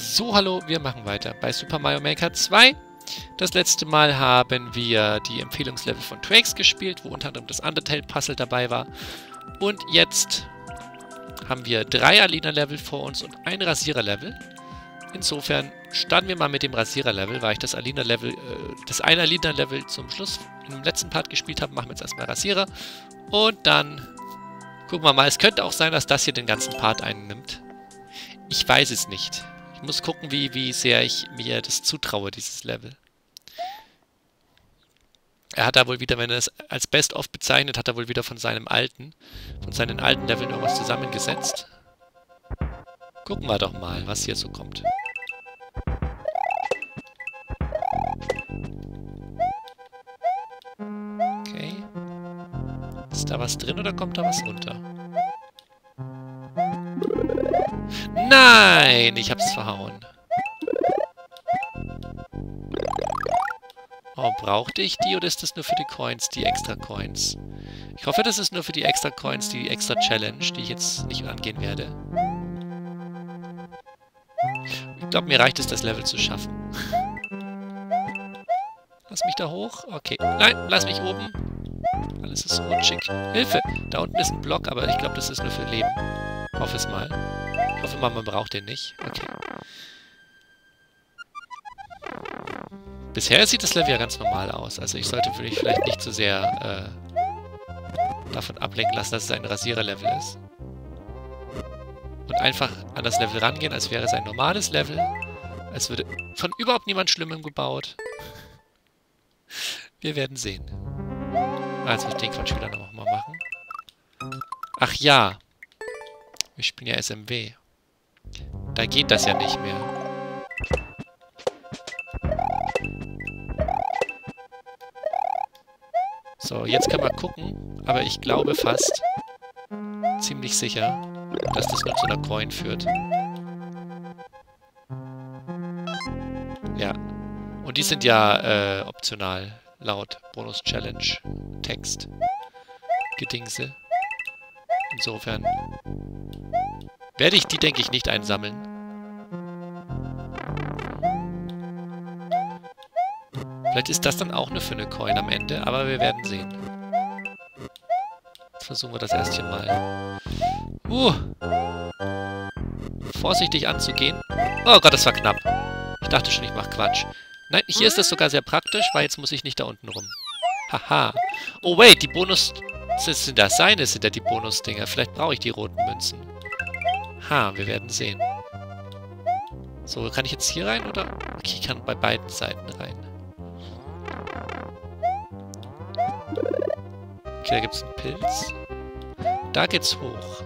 So, hallo, wir machen weiter bei Super Mario Maker 2. Das letzte Mal haben wir die Empfehlungslevel von Trakes gespielt, wo unter anderem das Undertale-Puzzle dabei war. Und jetzt haben wir drei Alina-Level vor uns und ein Rasierer-Level. Insofern starten wir mal mit dem Rasierer-Level, weil ich das Alina-Level, äh, das eine Alina-Level zum Schluss im letzten Part gespielt habe. Machen wir jetzt erstmal Rasierer. Und dann gucken wir mal. Es könnte auch sein, dass das hier den ganzen Part einnimmt. Ich weiß es nicht. Ich muss gucken, wie, wie sehr ich mir das zutraue, dieses Level. Er hat da wohl wieder, wenn er es als Best-of bezeichnet, hat er wohl wieder von seinem alten, von seinen alten Leveln irgendwas zusammengesetzt. Gucken wir doch mal, was hier so kommt. Okay. Ist da was drin oder kommt da was runter? Nein, ich hab's verhauen. Oh, brauchte ich die oder ist das nur für die Coins, die extra Coins? Ich hoffe, das ist nur für die extra Coins, die extra Challenge, die ich jetzt nicht angehen werde. Ich glaube, mir reicht es, das Level zu schaffen. Lass mich da hoch. Okay. Nein, lass mich oben. Alles ist rutschig. Hilfe! Da unten ist ein Block, aber ich glaube, das ist nur für Leben. Hoffe es mal. Ich hoffe mal, man braucht den nicht. Okay. Bisher sieht das Level ja ganz normal aus. Also ich sollte mich vielleicht nicht zu sehr äh, davon ablenken lassen, dass es ein Rasierer-Level ist. Und einfach an das Level rangehen, als wäre es ein normales Level. Als würde von überhaupt niemand Schlimmem gebaut. Wir werden sehen. Also den Quatsch wieder noch mal machen. Ach ja. Wir spielen ja SMW. Da geht das ja nicht mehr. So, jetzt kann man gucken, aber ich glaube fast, ziemlich sicher, dass das nur zu einer Coin führt. Ja. Und die sind ja äh, optional, laut Bonus-Challenge-Text. Gedingse. Insofern werde ich die, denke ich, nicht einsammeln. Vielleicht ist das dann auch nur für eine Coin am Ende, aber wir werden sehen. Versuchen wir das erst hier mal. Uh! Vorsichtig anzugehen. Oh Gott, das war knapp. Ich dachte schon, ich mache Quatsch. Nein, hier ist das sogar sehr praktisch, weil jetzt muss ich nicht da unten rum. Haha. Oh, wait, die Bonus... Sind das seine, sind ja die Bonus-Dinger. Vielleicht brauche ich die roten Münzen. Ha, wir werden sehen. So, kann ich jetzt hier rein, oder? Okay, ich kann bei beiden Seiten rein. Okay, da gibt es einen Pilz. Da geht's hoch.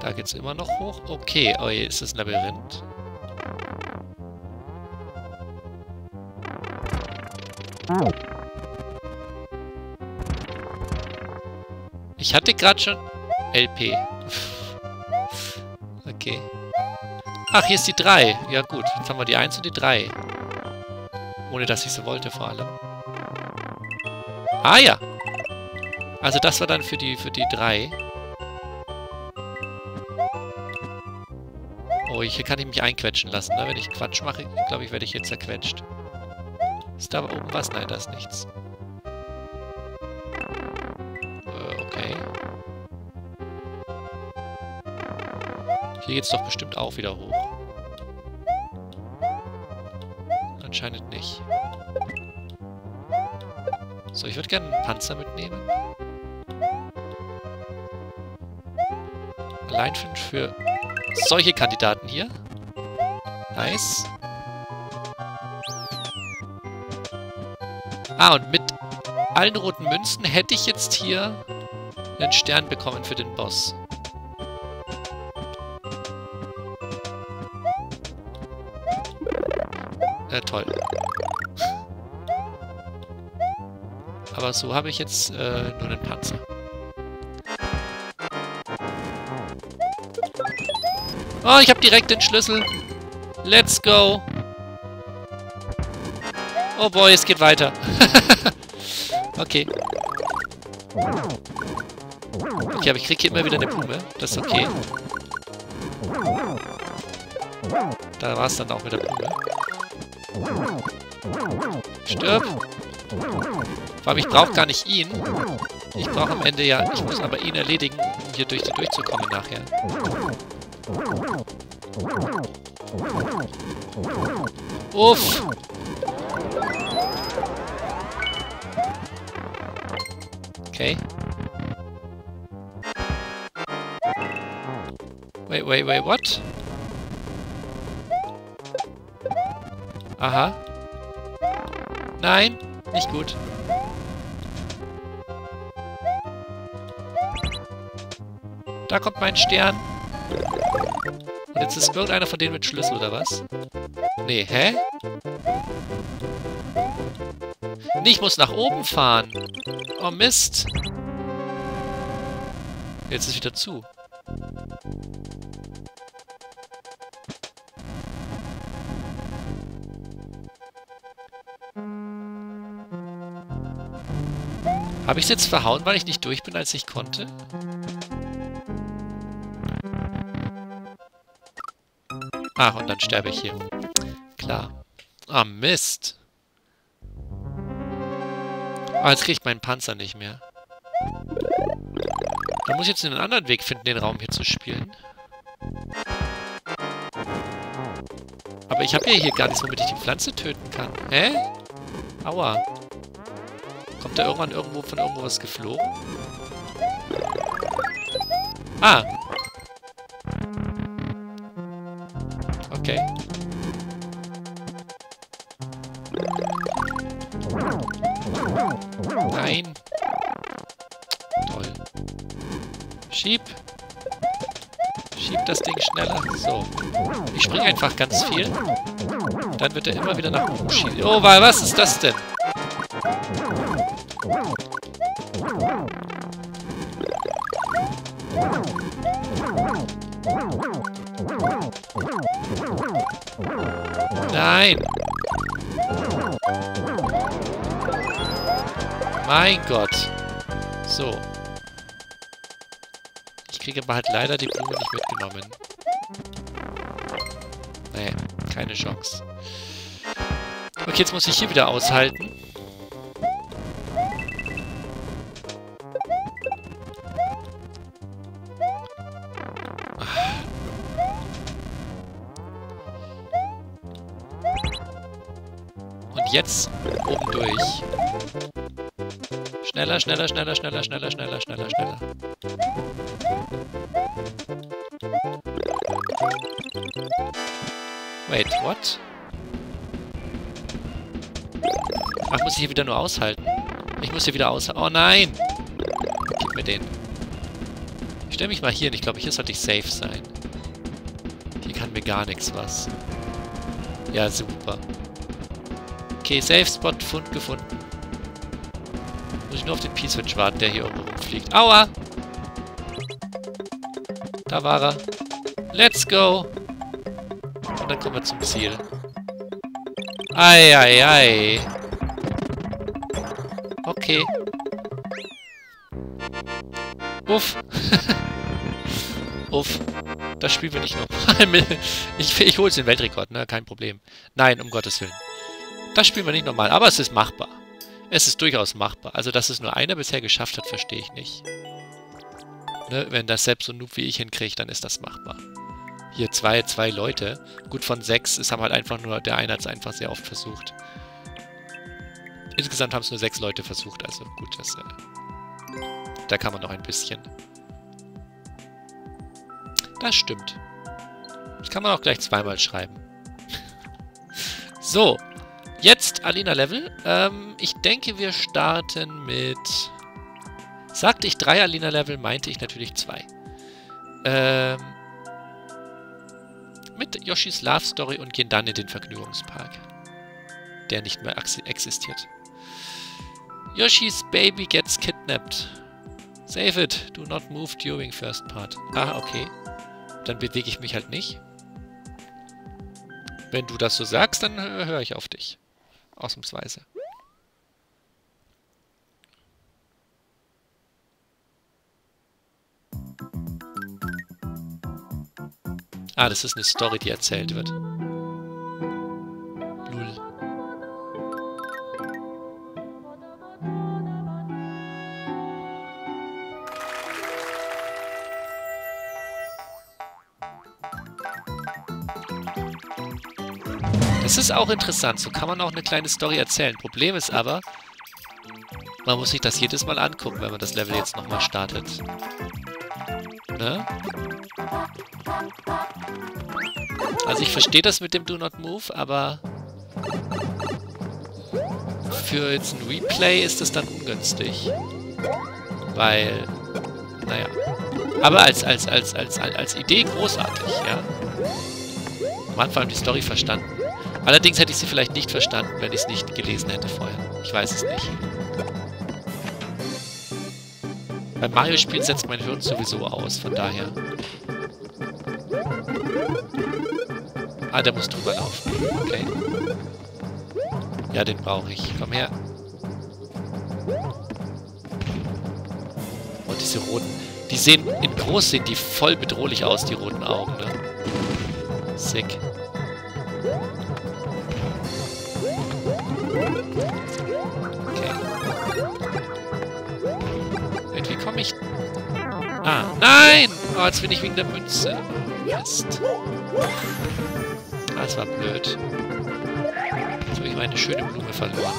Da geht's immer noch hoch. Okay, oh, hier ist das ein Labyrinth. Ich hatte gerade schon... LP. okay. Ach, hier ist die 3. Ja gut, jetzt haben wir die 1 und die 3. Ohne, dass ich sie wollte, vor allem. Ah ja. Also das war dann für die für die 3. Oh, hier kann ich mich einquetschen lassen, ne? Wenn ich Quatsch mache, glaube ich, werde ich jetzt zerquetscht. Ist da oben was? Nein, da ist nichts. Äh, okay. Hier geht's doch bestimmt auch wieder hoch. Würde gerne einen Panzer mitnehmen. Allein für solche Kandidaten hier. Nice. Ah, und mit allen roten Münzen hätte ich jetzt hier einen Stern bekommen für den Boss. Äh, toll. Aber so habe ich jetzt äh, nur einen Panzer. Oh, ich habe direkt den Schlüssel. Let's go. Oh boy, es geht weiter. okay. Okay, aber ich kriege hier immer wieder eine Blume. Das ist okay. Da war es dann auch mit der Blume. Stirb! Vor allem, ich brauche gar nicht ihn. Ich brauche am Ende ja... Ich muss aber ihn erledigen, um hier durch, durchzukommen nachher. Uff! Okay. Wait, wait, wait, what? Aha. Nein, nicht gut. Da kommt mein Stern. Und jetzt ist irgendeiner von denen mit Schlüssel, oder was? Nee, hä? Nee, ich muss nach oben fahren. Oh, Mist. Jetzt ist wieder zu. Habe ich es jetzt verhauen, weil ich nicht durch bin, als ich konnte? Ach, und dann sterbe ich hier. Klar. Ah, Mist. Ah, jetzt kriege ich meinen Panzer nicht mehr. Da muss ich jetzt einen anderen Weg finden, den Raum hier zu spielen. Aber ich habe ja hier gar nichts, womit ich die Pflanze töten kann. Hä? Aua. Kommt da irgendwann irgendwo von irgendwo was geflogen? Ah. Schieb. Schieb das Ding schneller. So. Ich springe einfach ganz viel. Dann wird er immer wieder nach oben schieben. Oh, was ist das denn? Nein! Mein Gott! So. Kriege aber halt leider die Blume nicht mitgenommen. Nee, keine Chance. Okay, jetzt muss ich hier wieder aushalten. jetzt oben durch. Schneller, schneller, schneller, schneller, schneller, schneller, schneller, schneller. Wait, what? Ach, muss ich hier wieder nur aushalten? Ich muss hier wieder aushalten. Oh nein! Gib mir den. Ich stelle mich mal hier hin. Ich glaube, hier sollte ich safe sein. Hier kann mir gar nichts was. Ja, super. Okay, Safe Spot Fund gefunden. Muss ich nur auf den P-Switch warten, der hier irgendwo rumfliegt. Aua! Da war er. Let's go! Dann kommen wir zum Ziel. Eieiei. Ei, ei. Okay. Uff. Uff. Das spielen wir nicht nochmal. ich, ich hole den Weltrekord, ne? Kein Problem. Nein, um Gottes Willen. Das spielen wir nicht normal, aber es ist machbar. Es ist durchaus machbar. Also, dass es nur einer bisher geschafft hat, verstehe ich nicht. Ne? Wenn das selbst so Noob wie ich hinkriegt, dann ist das machbar. Hier zwei, zwei Leute. Gut, von sechs. Es haben halt einfach nur, der eine hat es einfach sehr oft versucht. Insgesamt haben es nur sechs Leute versucht, also gut, das, äh, da kann man noch ein bisschen. Das stimmt. Das kann man auch gleich zweimal schreiben. so, Jetzt Alina Level. Ähm, ich denke, wir starten mit... Sagte ich drei Alina Level, meinte ich natürlich zwei. Ähm, mit Yoshis Love Story und gehen dann in den Vergnügungspark. Der nicht mehr existiert. Yoshis baby gets kidnapped. Save it. Do not move during first part. Ah, okay. Dann bewege ich mich halt nicht. Wenn du das so sagst, dann höre ich auf dich. Ausnahmsweise. Ah, das ist eine Story, die erzählt wird. Das ist auch interessant. So kann man auch eine kleine Story erzählen. Problem ist aber, man muss sich das jedes Mal angucken, wenn man das Level jetzt nochmal startet. Ne? Also ich verstehe das mit dem Do Not Move, aber für jetzt ein Replay ist es dann ungünstig. Weil, naja. Aber als, als, als, als, als Idee großartig, ja. Am Anfang die Story verstanden. Allerdings hätte ich sie vielleicht nicht verstanden, wenn ich es nicht gelesen hätte vorher. Ich weiß es nicht. Beim Mario-Spiel setzt mein Hirn sowieso aus, von daher. Ah, der muss drüber laufen. Okay. Ja, den brauche ich. Komm her. Und diese roten... Die sehen... In groß sehen die voll bedrohlich aus, die roten Augen, ne? Sick. komme ich... Ah, nein! Oh, jetzt bin ich wegen der Münze. Mist. Das war blöd. Jetzt habe ich meine schöne Blume verloren.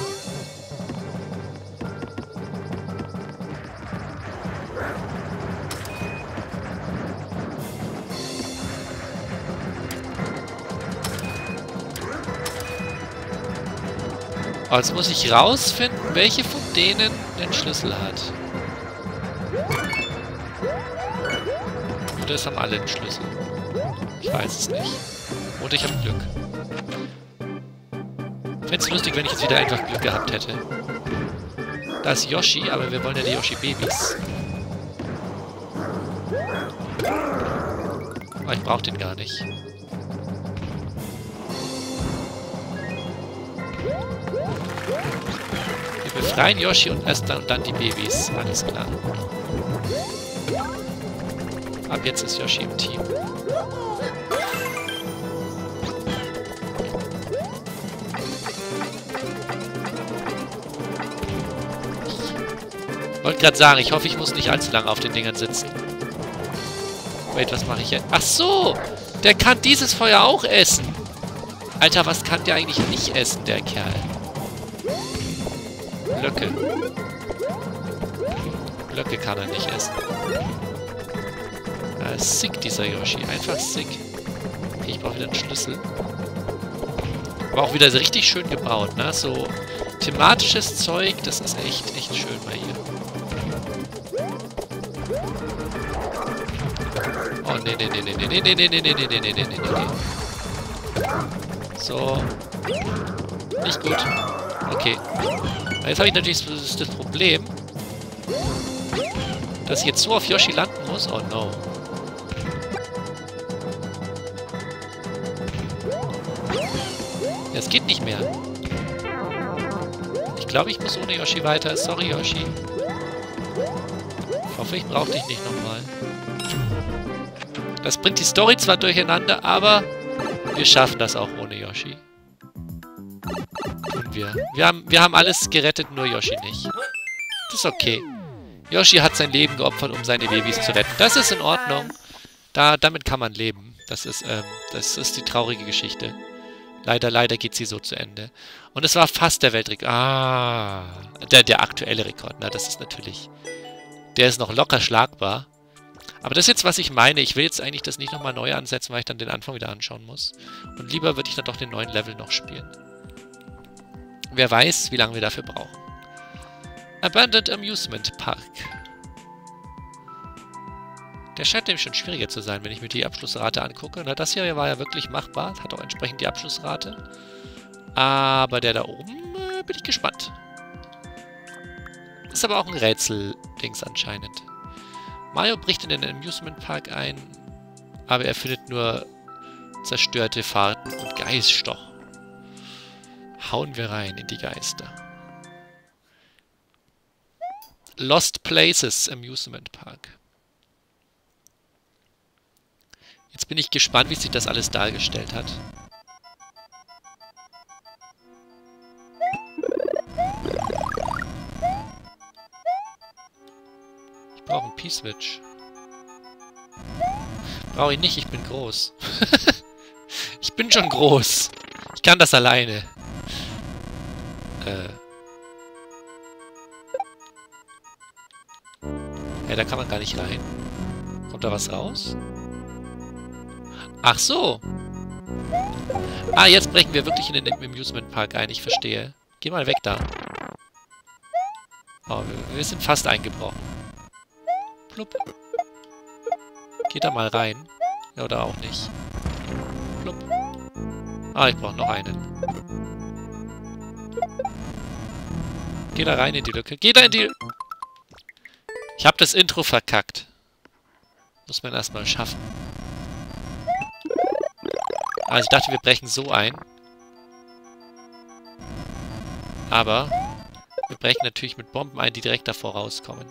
Oh, jetzt muss ich rausfinden, welche von denen den Schlüssel hat. Oder es haben alle einen Schlüssel. Ich weiß es nicht. Oder ich habe Glück. Fände es lustig, wenn ich jetzt wieder einfach Glück gehabt hätte. Da ist Yoshi, aber wir wollen ja die Yoshi-Babys. Aber ich brauche den gar nicht. Wir befreien Yoshi und erst dann, und dann die Babys. Alles klar. Ab jetzt ist Yoshi im Team. Wollte gerade sagen, ich hoffe, ich muss nicht allzu lange auf den Dingern sitzen. Wait, was mache ich jetzt? Ach so! Der kann dieses Feuer auch essen! Alter, was kann der eigentlich nicht essen, der Kerl? Blöcke. Blöcke kann er nicht essen. Ja, sick, dieser Yoshi. Einfach sick. Okay, ich brauche wieder einen Schlüssel. Aber auch wieder richtig schön gebaut, ne? So thematisches Zeug, das ist echt, echt schön bei ihr. Nee, nee, nee, nee, nee, nee, nee, nee, nee, nee, nee, nee, nee, nee, nee. So. Nicht gut. Okay. Jetzt habe ich natürlich das, das Problem, dass ich jetzt so auf Yoshi landen muss. Oh no. Es geht nicht mehr. Ich glaube, ich muss ohne Yoshi weiter. Sorry, Yoshi. Ich hoffe, ich brauche dich nicht nochmal. Das bringt die Story zwar durcheinander, aber wir schaffen das auch ohne Yoshi. Tun wir. Wir haben, wir haben alles gerettet, nur Yoshi nicht. Das ist okay. Yoshi hat sein Leben geopfert, um seine Babys zu retten. Das ist in Ordnung. Da, damit kann man leben. Das ist, ähm, das ist die traurige Geschichte. Leider, leider geht sie so zu Ende. Und es war fast der Weltrekord. Ah, der, der aktuelle Rekord. Na, das ist natürlich... Der ist noch locker schlagbar. Aber das ist jetzt, was ich meine. Ich will jetzt eigentlich das nicht nochmal neu ansetzen, weil ich dann den Anfang wieder anschauen muss. Und lieber würde ich dann doch den neuen Level noch spielen. Wer weiß, wie lange wir dafür brauchen. Abandoned Amusement Park. Der scheint nämlich schon schwieriger zu sein, wenn ich mir die Abschlussrate angucke. Na, das hier war ja wirklich machbar. Hat auch entsprechend die Abschlussrate. Aber der da oben äh, bin ich gespannt. Ist aber auch ein Rätsel-Dings anscheinend. Mario bricht in den Amusement Park ein, aber er findet nur zerstörte Fahrten und Geiststoch. Hauen wir rein in die Geister. Lost Places Amusement Park. Jetzt bin ich gespannt, wie sich das alles dargestellt hat. Brauche einen P-Switch. Brauche ich nicht, ich bin groß. ich bin schon groß. Ich kann das alleine. Äh. Ja, da kann man gar nicht rein. Kommt da was raus? Ach so. Ah, jetzt brechen wir wirklich in den Amusement Park ein. Ich verstehe. Geh mal weg da. Oh, wir, wir sind fast eingebrochen. Plupp. Geht da mal rein. Ja, oder auch nicht. Plupp. Ah, ich brauche noch einen. Geh da rein in die Lücke. Geh da in die... Ich habe das Intro verkackt. Muss man erstmal schaffen. Also ich dachte, wir brechen so ein. Aber wir brechen natürlich mit Bomben ein, die direkt davor rauskommen.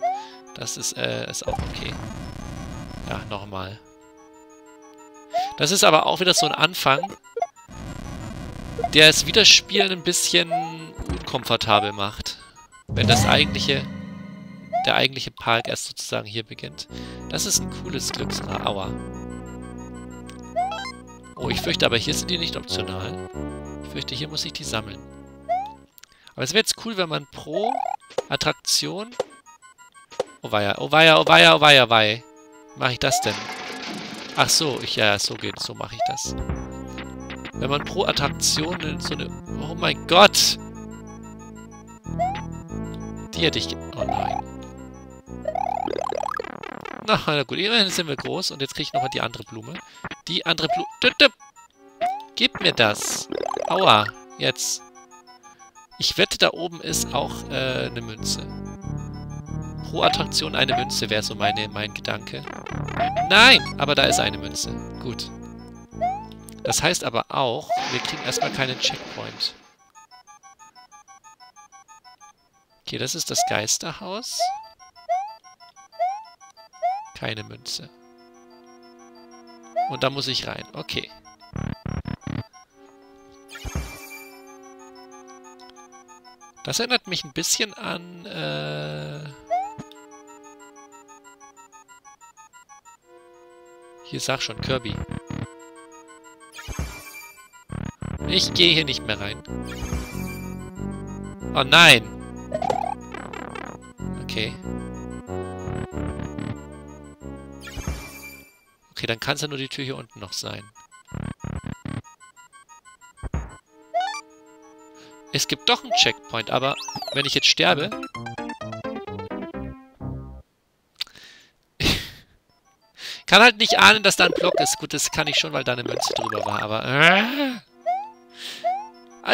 Das ist, äh, ist auch okay. Ja, nochmal. Das ist aber auch wieder so ein Anfang, der es wieder Spielen ein bisschen unkomfortabel macht. Wenn das eigentliche der eigentliche Park erst sozusagen hier beginnt. Das ist ein cooles Glücksrad. Aua. Oh, ich fürchte aber, hier sind die nicht optional. Ich fürchte, hier muss ich die sammeln. Aber es wäre jetzt cool, wenn man pro Attraktion... Oh weia, oh weia, oh weia, oh weia, wei. Wie mache ich das denn? Ach so, ich, ja, so geht so mache ich das. Wenn man pro Attraktion so eine... Oh mein Gott! Die hätte ich... Oh nein. Na, na gut, immerhin sind wir groß. Und jetzt kriege ich nochmal die andere Blume. Die andere Blume. Gib mir das. Aua. Jetzt. Ich wette, da oben ist auch äh, eine Münze. Pro Attraktion eine Münze wäre so meine, mein Gedanke. Nein, aber da ist eine Münze. Gut. Das heißt aber auch, wir kriegen erstmal keinen Checkpoint. Okay, das ist das Geisterhaus. Keine Münze. Und da muss ich rein. Okay. Das erinnert mich ein bisschen an... Äh hier sag schon, Kirby. Ich gehe hier nicht mehr rein. Oh nein! Okay. Okay, dann kann es ja nur die Tür hier unten noch sein. Es gibt doch einen Checkpoint, aber wenn ich jetzt sterbe... kann halt nicht ahnen, dass da ein Block ist. Gut, das kann ich schon, weil da eine Münze drüber war, aber... Äh,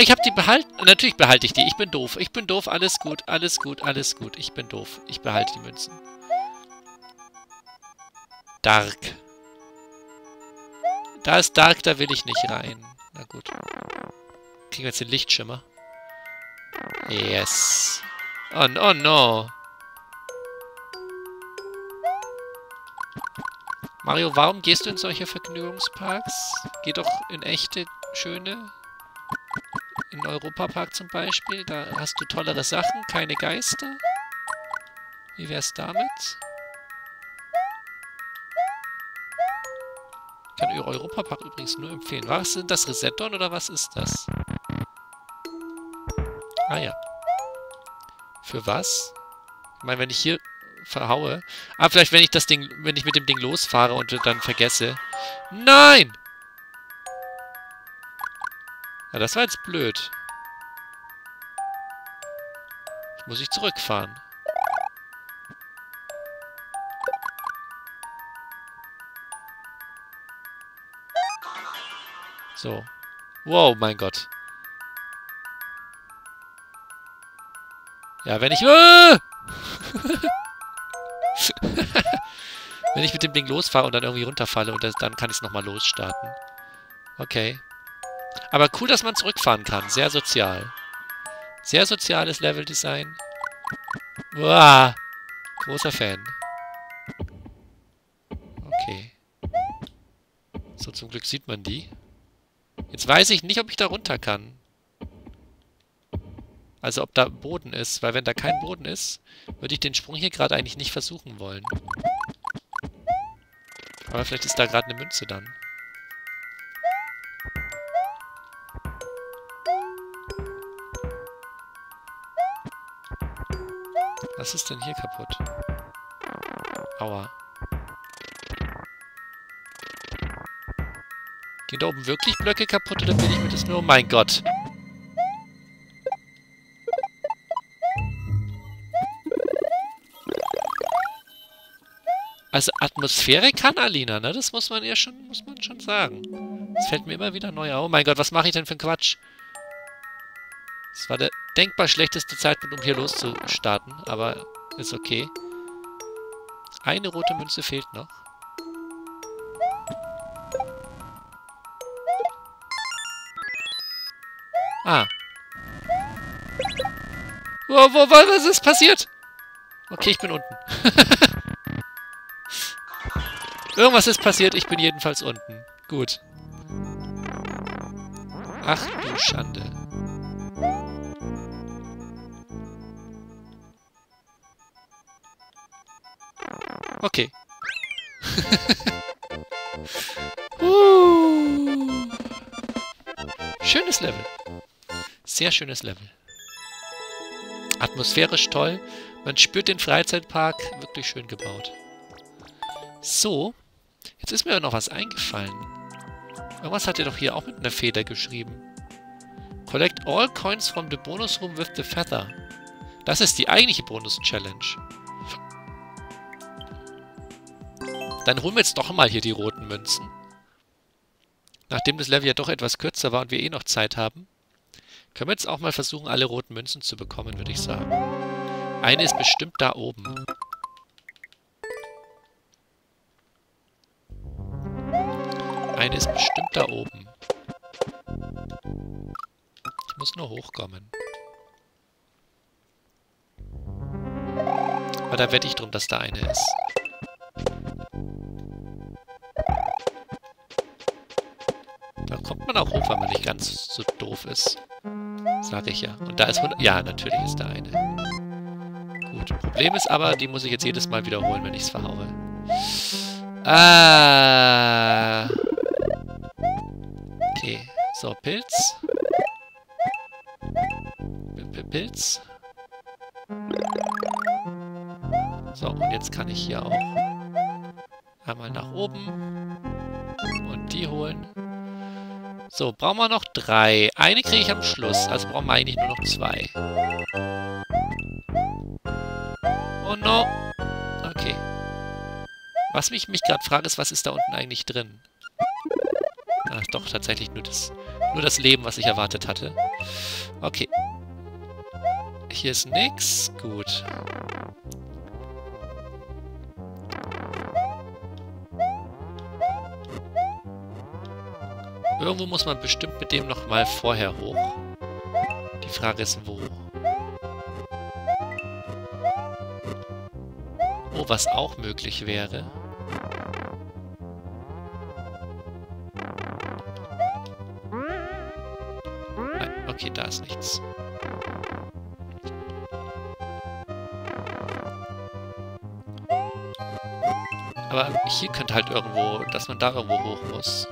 ich habe die behalten. Natürlich behalte ich die. Ich bin doof. Ich bin doof. Alles gut. Alles gut. Alles gut. Ich bin doof. Ich behalte die Münzen. Dark. Da ist Dark, da will ich nicht rein. Na gut. Kriegen wir jetzt den Lichtschimmer. Yes. Oh, oh no. Mario, warum gehst du in solche Vergnügungsparks? Geh doch in echte, schöne. In Europapark zum Beispiel. Da hast du tollere Sachen, keine Geister. Wie wär's damit? kann Europapark übrigens nur empfehlen. Was sind das Resetton oder was ist das? Ah ja. Für was? Ich meine, wenn ich hier verhaue... Ah, vielleicht wenn ich das Ding, wenn ich mit dem Ding losfahre und dann vergesse. Nein! Ja, das war jetzt blöd. Jetzt muss ich zurückfahren. So. Wow, mein Gott. Ja, wenn ich... Wenn ich mit dem Ding losfahre und dann irgendwie runterfalle und das, dann kann ich es nochmal losstarten. Okay. Aber cool, dass man zurückfahren kann. Sehr sozial. Sehr soziales Leveldesign. Uah. Großer Fan. Okay. So, zum Glück sieht man die. Jetzt weiß ich nicht, ob ich da runter kann. Also ob da Boden ist, weil wenn da kein Boden ist, würde ich den Sprung hier gerade eigentlich nicht versuchen wollen. Aber vielleicht ist da gerade eine Münze dann. Was ist denn hier kaputt? Aua. Gehen da oben wirklich Blöcke kaputt oder bin ich mir das nur... Oh mein Gott. Atmosphäre kann Alina, ne? Das muss man ja schon, muss man schon sagen. Das fällt mir immer wieder neu auf. Oh mein Gott, was mache ich denn für einen Quatsch? Das war der denkbar schlechteste Zeitpunkt, um hier loszustarten, aber ist okay. Eine rote Münze fehlt noch. Ah. Wo, wo, was ist passiert? Okay, ich bin unten. Irgendwas ist passiert, ich bin jedenfalls unten. Gut. Ach du Schande. Okay. uh. Schönes Level. Sehr schönes Level. Atmosphärisch toll. Man spürt den Freizeitpark. Wirklich schön gebaut. So. Jetzt ist mir noch was eingefallen. Irgendwas hat er doch hier auch mit einer Feder geschrieben. Collect all coins from the bonus room with the feather. Das ist die eigentliche Bonus-Challenge. Dann holen wir jetzt doch mal hier die roten Münzen. Nachdem das Level ja doch etwas kürzer war und wir eh noch Zeit haben. Können wir jetzt auch mal versuchen, alle roten Münzen zu bekommen, würde ich sagen. Eine ist bestimmt da oben. Eine ist bestimmt da oben. Ich muss nur hochkommen. Aber da wette ich drum, dass da eine ist. Da kommt man auch hoch, weil man nicht ganz so doof ist. Sag ich ja. Und da ist 100... Ja, natürlich ist da eine. Gut. Problem ist aber, die muss ich jetzt jedes Mal wiederholen, wenn ich es verhaue. Ah. So, Pilz. P Pilz. So, und jetzt kann ich hier auch einmal nach oben und die holen. So, brauchen wir noch drei. Eine kriege ich am Schluss, also brauchen wir eigentlich nur noch zwei. Oh no. Okay. Was mich, mich gerade frage, ist, was ist da unten eigentlich drin? Ach, doch, tatsächlich nur das, nur das Leben, was ich erwartet hatte. Okay. Hier ist nix. Gut. Irgendwo muss man bestimmt mit dem nochmal vorher hoch. Die Frage ist, wo. Oh, was auch möglich wäre. Aber hier könnte halt irgendwo, dass man da irgendwo hoch muss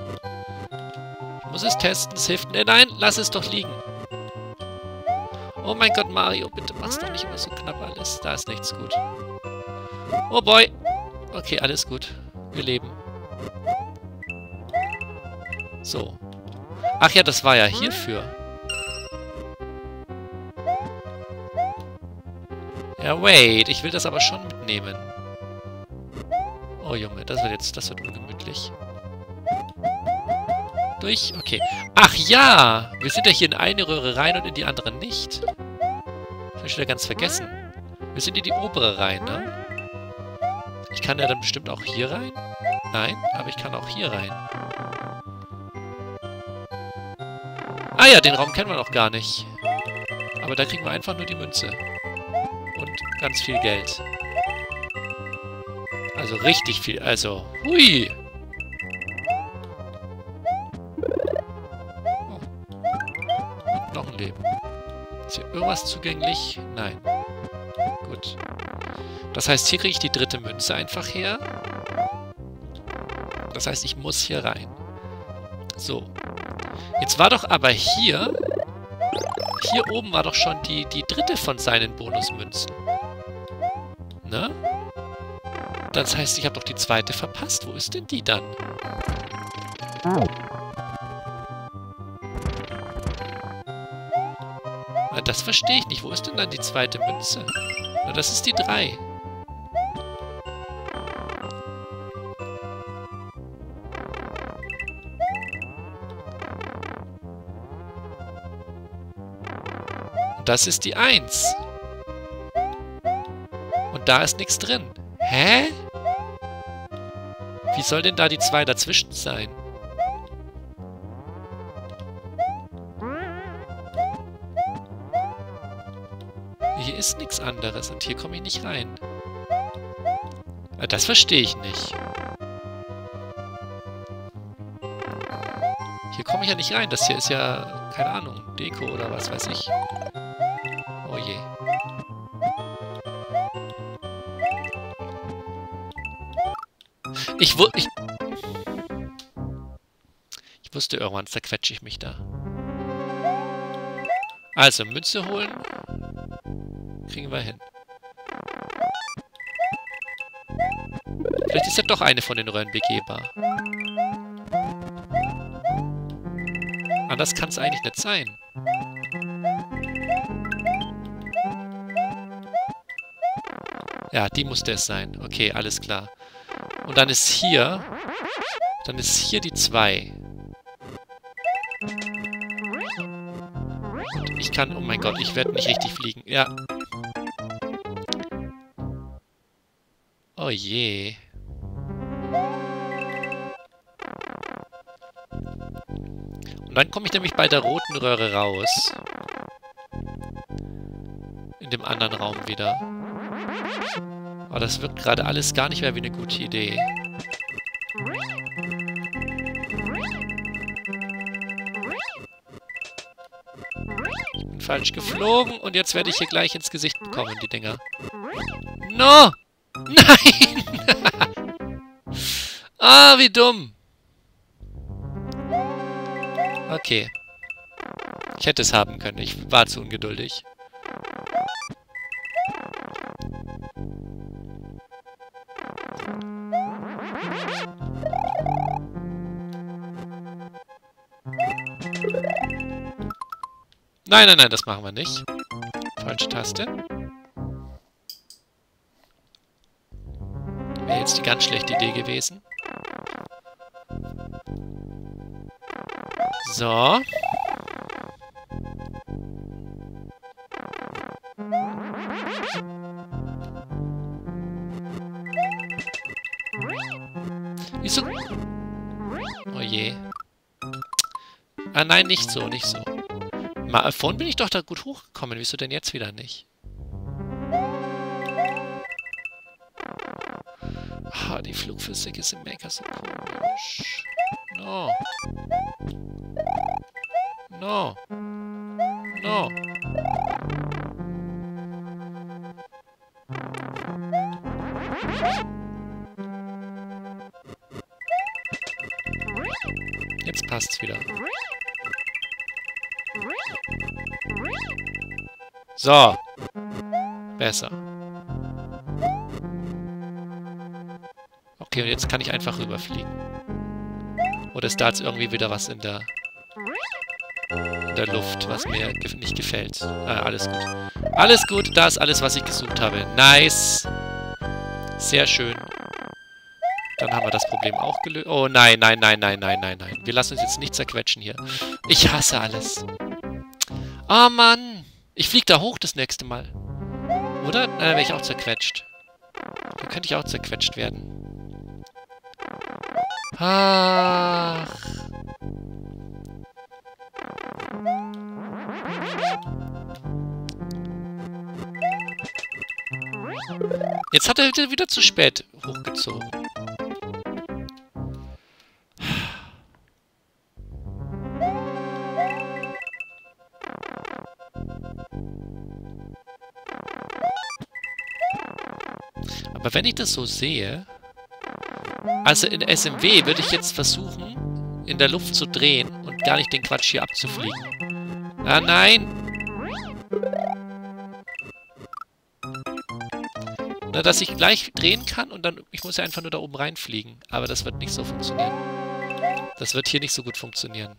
muss es testen, es hilft. Nee, nein, lass es doch liegen. Oh mein Gott, Mario, bitte mach's doch nicht immer so knapp alles. Da ist nichts gut. Oh boy. Okay, alles gut. Wir leben. So. Ach ja, das war ja hierfür. Ja, wait. Ich will das aber schon mitnehmen. Oh Junge, das wird jetzt, das wird ungemütlich. Durch? Okay. Ach ja! Wir sind ja hier in eine Röhre rein und in die andere nicht. Das habe ich wieder ganz vergessen. Wir sind in die obere rein, ne? Ich kann ja dann bestimmt auch hier rein? Nein, aber ich kann auch hier rein. Ah ja, den Raum kennen wir noch gar nicht. Aber da kriegen wir einfach nur die Münze. Und ganz viel Geld. Also richtig viel. Also, hui. Oh, noch ein Leben. Ist hier irgendwas zugänglich? Nein. Gut. Das heißt, hier kriege ich die dritte Münze einfach her. Das heißt, ich muss hier rein. So. Jetzt war doch aber hier... Hier oben war doch schon die, die dritte von seinen Bonusmünzen. Ne? Das heißt, ich habe doch die zweite verpasst. Wo ist denn die dann? Das verstehe ich nicht. Wo ist denn dann die zweite Münze? Na, das ist die 3. Und das ist die 1. Und da ist nichts drin. Hä? Soll denn da die 2 dazwischen sein? ist nichts anderes und hier komme ich nicht rein. Das verstehe ich nicht. Hier komme ich ja nicht rein. Das hier ist ja, keine Ahnung, Deko oder was weiß ich. Ich, wu ich, ich wusste, irgendwann zerquetsche ich mich da. Also, Münze holen. Kriegen wir hin. Vielleicht ist ja doch eine von den Röhren begehbar. Anders kann es eigentlich nicht sein. Ja, die musste es sein. Okay, alles klar. Und dann ist hier... Dann ist hier die 2. Ich kann... Oh mein Gott, ich werde nicht richtig fliegen. Ja, Oh je. Und dann komme ich nämlich bei der roten Röhre raus. In dem anderen Raum wieder. Aber das wirkt gerade alles gar nicht mehr wie eine gute Idee. Ich bin falsch geflogen und jetzt werde ich hier gleich ins Gesicht bekommen, die Dinger. No! Nein! ah, wie dumm. Okay. Ich hätte es haben können. Ich war zu ungeduldig. Nein, nein, nein, das machen wir nicht. Falsche Taste. Wäre jetzt die ganz schlechte Idee gewesen. So. Wieso? Oh je. Ah, nein, nicht so, nicht so. Mal, vorhin bin ich doch da gut hochgekommen. Wieso denn jetzt wieder nicht? Ah, die Flugphysik ist im Maker so komisch. No. No. No. Jetzt passt's wieder. So. Besser. Okay, und jetzt kann ich einfach rüberfliegen. Oder ist da jetzt irgendwie wieder was in der, in der Luft, was mir nicht gefällt? Ah, alles gut. Alles gut, da ist alles, was ich gesucht habe. Nice. Sehr schön. Dann haben wir das Problem auch gelöst. Oh nein, nein, nein, nein, nein, nein, nein. Wir lassen uns jetzt nicht zerquetschen hier. Ich hasse alles. Oh Mann. Ich fliege da hoch das nächste Mal. Oder? Dann wäre ich auch zerquetscht. Da könnte ich auch zerquetscht werden. Ach. Jetzt hat er wieder zu spät hochgezogen. Aber wenn ich das so sehe... Also in SMW würde ich jetzt versuchen, in der Luft zu drehen und gar nicht den Quatsch hier abzufliegen. Ah, nein! Na, dass ich gleich drehen kann und dann... Ich muss ja einfach nur da oben reinfliegen. Aber das wird nicht so funktionieren. Das wird hier nicht so gut funktionieren.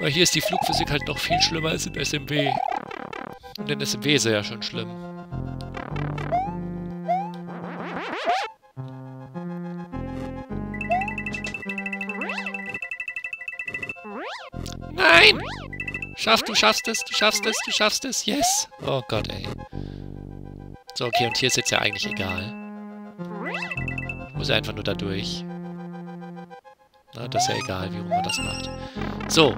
Weil hier ist die Flugphysik halt noch viel schlimmer als in SMW. Und SMW ist er ja schon schlimm. Nein! Schaff, du schaffst es, du schaffst es, du schaffst es. Yes! Oh Gott, ey. So, okay, und hier ist jetzt ja eigentlich egal. Ich muss einfach nur da durch. Na, das ist ja egal, wie rum man das macht. So,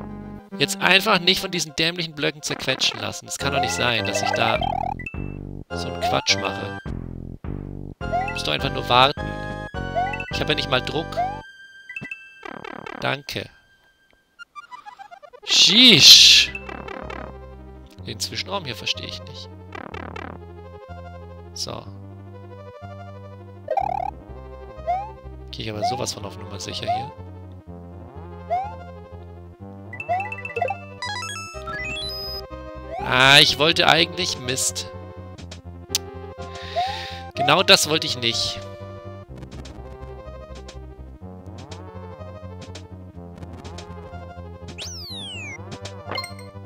Jetzt einfach nicht von diesen dämlichen Blöcken zerquetschen lassen. Es kann doch nicht sein, dass ich da so einen Quatsch mache. Ich muss doch einfach nur warten. Ich habe ja nicht mal Druck. Danke. Sheesh. Den Zwischenraum hier verstehe ich nicht. So. Gehe ich aber sowas von auf Nummer sicher hier. Ah, ich wollte eigentlich... Mist. Genau das wollte ich nicht.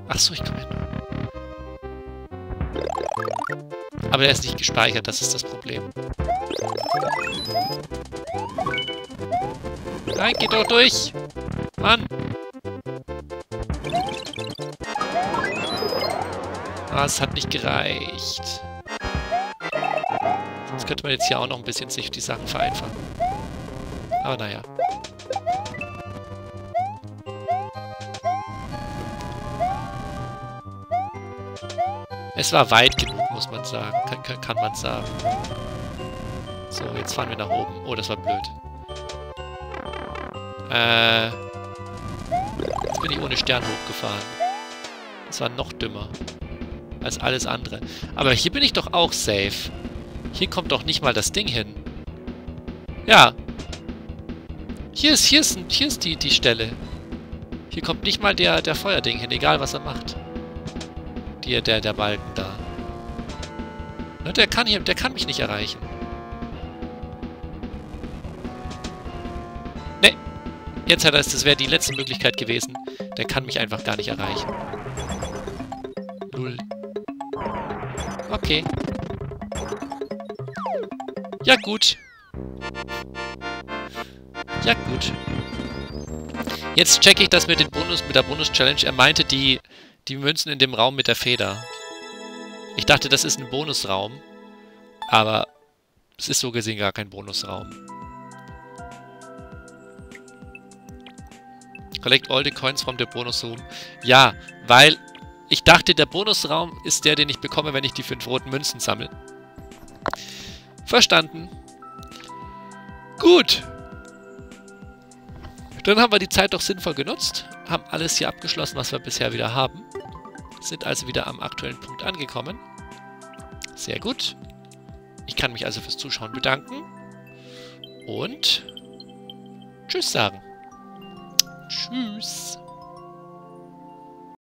Achso, ich komme hin. Aber der ist nicht gespeichert, das ist das Problem. Nein, geht doch durch! Mann! Ah, es hat nicht gereicht. Sonst könnte man jetzt hier auch noch ein bisschen sich die Sachen vereinfachen. Aber naja. Es war weit genug, muss man sagen. Kann, kann, kann man sagen. So, jetzt fahren wir nach oben. Oh, das war blöd. Äh... Jetzt bin ich ohne Stern hochgefahren. Das war noch dümmer als alles andere. Aber hier bin ich doch auch safe. Hier kommt doch nicht mal das Ding hin. Ja. Hier ist, hier ist, hier ist die, die Stelle. Hier kommt nicht mal der, der Feuerding hin, egal was er macht. Die, der, der Balken da. Ne, der kann hier, der kann mich nicht erreichen. Ne. Jetzt hat er es, das wäre die letzte Möglichkeit gewesen. Der kann mich einfach gar nicht erreichen. Null. Okay. Ja, gut. Ja, gut. Jetzt checke ich das mit, den Bonus, mit der Bonus-Challenge. Er meinte die, die Münzen in dem Raum mit der Feder. Ich dachte, das ist ein Bonusraum. Aber es ist so gesehen gar kein Bonusraum. Collect all the coins from the bonus room. Ja, weil ich dachte, der Bonusraum ist der, den ich bekomme, wenn ich die fünf roten Münzen sammle. Verstanden. Gut. Dann haben wir die Zeit doch sinnvoll genutzt, haben alles hier abgeschlossen, was wir bisher wieder haben. Sind also wieder am aktuellen Punkt angekommen. Sehr gut. Ich kann mich also fürs Zuschauen bedanken. Und Tschüss sagen. Tschüss.